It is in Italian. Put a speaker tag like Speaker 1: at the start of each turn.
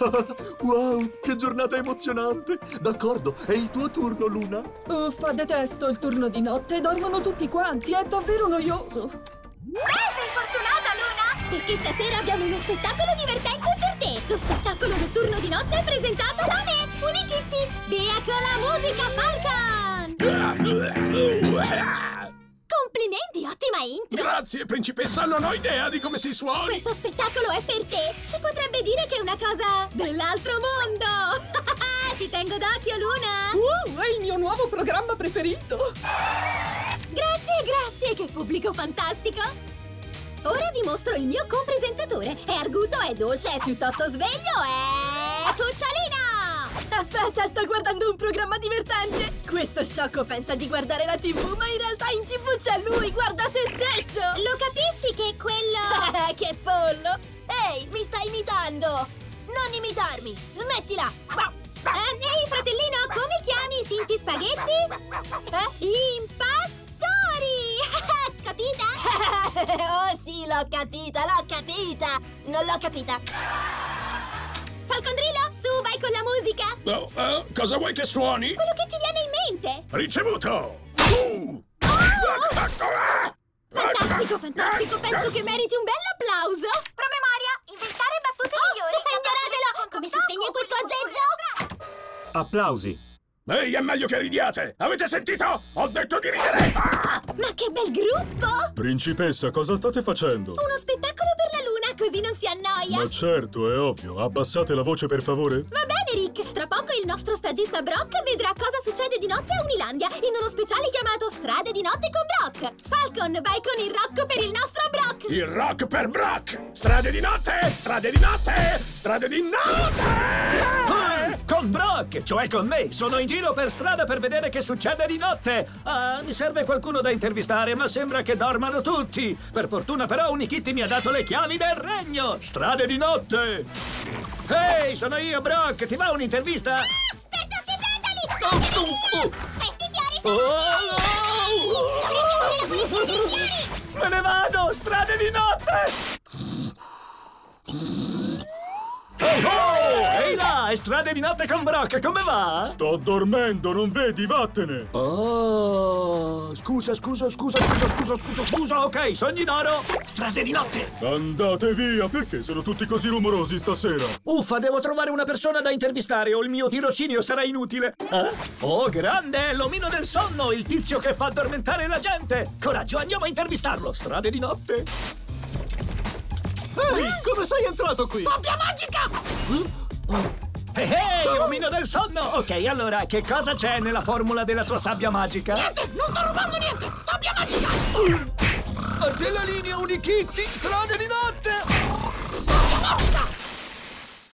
Speaker 1: wow, che giornata emozionante! D'accordo, è il tuo turno, Luna.
Speaker 2: Uffa, detesto il turno di notte e dormono tutti quanti, è davvero noioso.
Speaker 3: Eh, sei fortunata, Luna! Perché stasera abbiamo uno spettacolo divertente per te! Lo spettacolo notturno di notte è presentato da me, Unikitty! Via con la musica, Falcon! Complimenti, ottima intro!
Speaker 4: Grazie, principessa, non ho idea di come si suoni!
Speaker 3: Questo spettacolo è per te! Si potrebbe dire che è una cosa dell'altro mondo! Ti tengo d'occhio, Luna!
Speaker 2: Wow, è il mio nuovo programma preferito!
Speaker 3: Grazie, grazie, che pubblico fantastico! Ora vi mostro il mio compresentatore. È arguto, è dolce, è piuttosto sveglio, è... Cucciolino!
Speaker 2: Aspetta, sto guardando un programma divertente! Questo sciocco pensa di guardare la tv, ma in realtà in tv c'è lui, guarda se stesso!
Speaker 3: Lo capisci che quello...
Speaker 2: Eh, che pollo! Ehi, mi stai imitando! Non imitarmi! Smettila!
Speaker 3: Eh, ehi, fratellino, come chiami i finti spaghetti?
Speaker 2: Eh?
Speaker 3: Impastori! capita?
Speaker 2: oh sì, l'ho capita, l'ho capita! Non l'ho capita!
Speaker 3: Falcondrillo, su, vai con la musica!
Speaker 4: Oh, oh, cosa vuoi che suoni?
Speaker 3: Quello che ti viene in mente!
Speaker 4: Ricevuto! Uh!
Speaker 3: Fantastico, fantastico! Penso che meriti un bel applauso!
Speaker 5: Promemoria, inventare battute
Speaker 3: Oh,
Speaker 5: migliori!
Speaker 3: ignoratelo! Come si spegne questo aggeggio?
Speaker 6: Applausi.
Speaker 4: Ehi, è meglio che ridiate! Avete sentito? Ho detto di ridere! Ah!
Speaker 3: Ma che bel gruppo!
Speaker 6: Principessa, cosa state facendo?
Speaker 3: Uno spettacolo così non si annoia!
Speaker 6: Ma certo, è ovvio. Abbassate la voce, per favore.
Speaker 3: Va bene, Rick! Tra poco il nostro stagista Brock vedrà cosa succede di notte a Unilandia in uno speciale chiamato Strade di notte con Brock! Falcon, vai con il rock per il nostro Brock!
Speaker 4: Il rock per Brock! Strade di notte! Strade di notte! Strade di notte!
Speaker 7: Con Brock, cioè con me. Sono in giro per strada per vedere che succede di notte. Ah, mi serve qualcuno da intervistare, ma sembra che dormano tutti. Per fortuna però Unikitty mi ha dato le chiavi del regno. Strade di notte. Ehi, sono io, Brock. Ti va un'intervista?
Speaker 3: Per tutti i vandali!
Speaker 7: Oh, oh, oh.
Speaker 3: Questi fiori sono
Speaker 7: oh,
Speaker 3: miei! Dovrete avere la pulizia dei fiori!
Speaker 7: Me ne vado! Strade di notte! Oh, oh! È strade di notte con Brock, come va?
Speaker 6: Sto dormendo, non vedi? Vattene!
Speaker 7: Oh! Scusa, scusa, scusa, scusa, scusa, scusa, scusa, ok, sogni d'oro! Strade di notte!
Speaker 6: Andate via! Perché sono tutti così rumorosi stasera?
Speaker 7: Uffa, devo trovare una persona da intervistare o il mio tirocinio sarà inutile. Eh? Oh, grande! L'omino del sonno, il tizio che fa addormentare la gente! Coraggio, andiamo a intervistarlo! Strade di notte!
Speaker 1: Ehi, come sei entrato qui?
Speaker 3: Sabbia magica!
Speaker 7: Ehi, hey, omino del sonno! Ok, allora, che cosa c'è nella formula della tua sabbia magica?
Speaker 3: Niente, non sto rubando niente! Sabbia magica!
Speaker 7: A te la linea Unikitty, strade di notte!